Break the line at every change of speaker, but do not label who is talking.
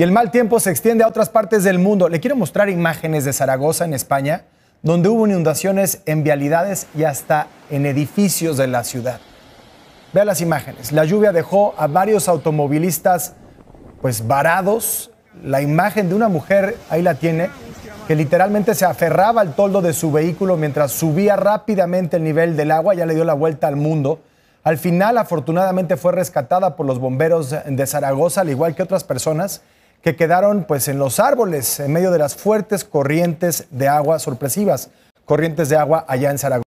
Y el mal tiempo se extiende a otras partes del mundo. Le quiero mostrar imágenes de Zaragoza, en España, donde hubo inundaciones en vialidades y hasta en edificios de la ciudad. Vea las imágenes. La lluvia dejó a varios automovilistas pues varados. La imagen de una mujer, ahí la tiene, que literalmente se aferraba al toldo de su vehículo mientras subía rápidamente el nivel del agua, ya le dio la vuelta al mundo. Al final, afortunadamente, fue rescatada por los bomberos de Zaragoza, al igual que otras personas que quedaron pues en los árboles en medio de las fuertes corrientes de agua sorpresivas, corrientes de agua allá en Zaragoza.